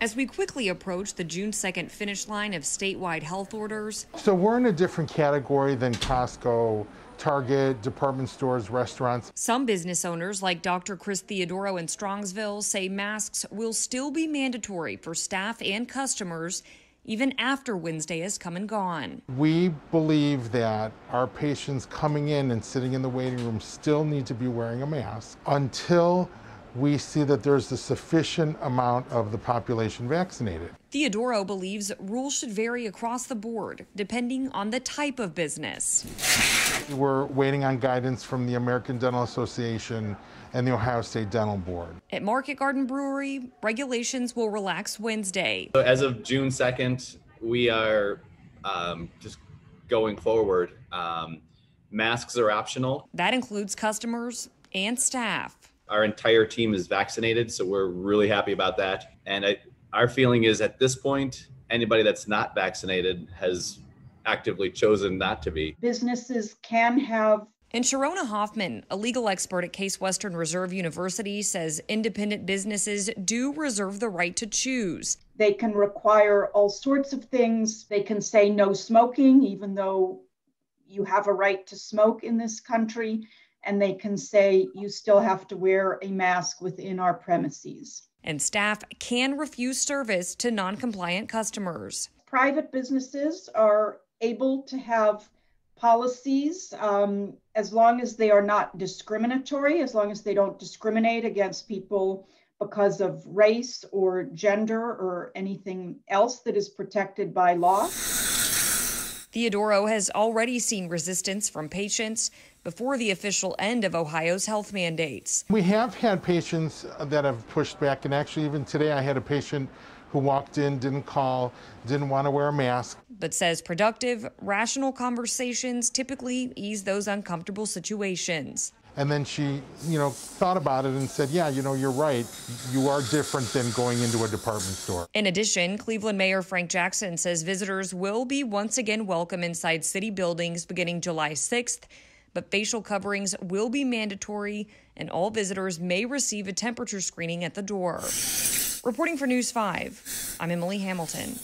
As we quickly approach the June 2nd finish line of statewide health orders, So we're in a different category than Costco, Target, department stores, restaurants. some business owners like Dr. Chris Theodoro in Strongsville say masks will still be mandatory for staff and customers even after Wednesday has come and gone. We believe that our patients coming in and sitting in the waiting room still need to be wearing a mask until we see that there's a sufficient amount of the population vaccinated. Theodoro believes rules should vary across the board depending on the type of business. We're waiting on guidance from the American Dental Association and the Ohio State Dental Board. At Market Garden Brewery, regulations will relax Wednesday. So as of June 2nd, we are um, just going forward. Um, masks are optional. That includes customers and staff. Our entire team is vaccinated, so we're really happy about that. And I, our feeling is at this point, anybody that's not vaccinated has actively chosen not to be. businesses can have And Sharona Hoffman, a legal expert at Case Western Reserve University, says independent businesses do reserve the right to choose. they can require all sorts of things they can say no smoking even though you have a right to smoke in this country and they can say you still have to wear a mask within our premises And staff can refuse service to non compliant customers. private businesses are able to have policies um, as long as they are not discriminatory, as long as they don't discriminate against people because of race or gender or anything else that is protected by law. Theodoro has already seen resistance from patients before the official end of Ohio's health mandates. We have had patients that have pushed back, and actually, even today, I had a patient who walked in, didn't call, didn't want to wear a mask. but says productive, rational conversations typically ease those uncomfortable situations. And then she, you know, thought about it and said, Yeah, you know, you're right. You are different than going into a department store. In addition, Cleveland Mayor Frank Jackson says visitors will be once again welcome inside city buildings beginning July 6th, but facial coverings will be mandatory and all visitors may receive a temperature screening at the door. Reporting for News 5, I'm Emily Hamilton.